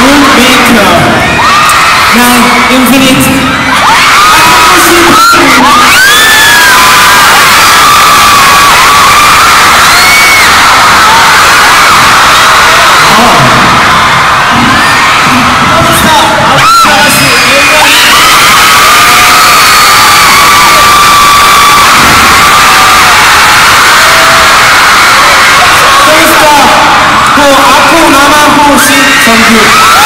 Rubicna. Não, infinito. Ah, super! Aku nama Husin 호시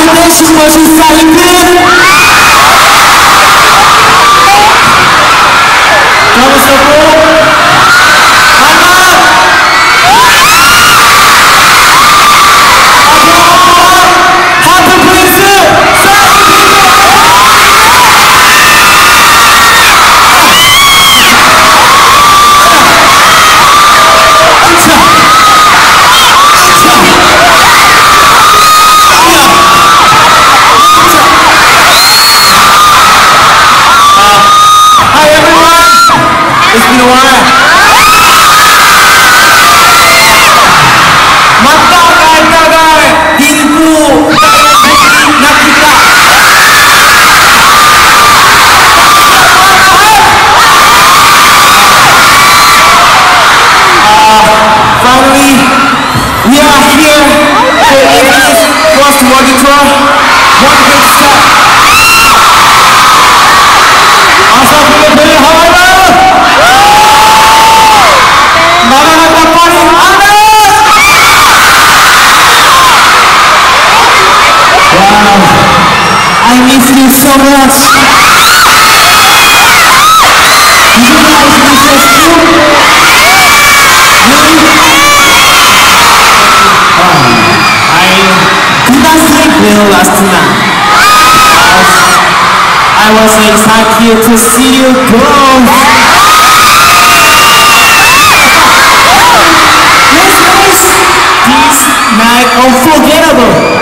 We are Nation versus Philippines. Kamusta po? It's been I miss you so much. You guys miss us too? I couldn't sleep well last night. I was excited to see you makes this night unforgettable.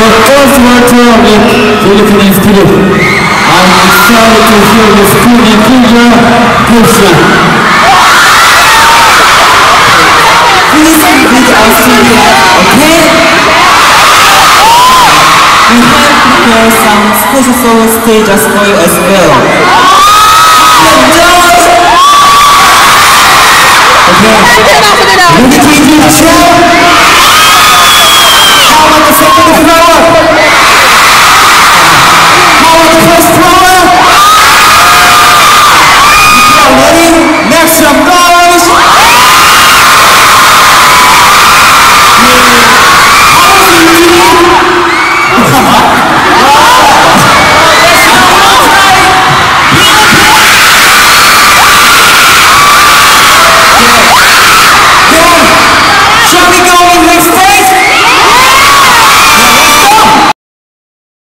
The first world tour with Philippine Studio. I'm excited to hear the studio figure question. Please repeat after me, okay? We have prepared some special stages for you as well. Okay. Ready to introduce you? How about the second floor?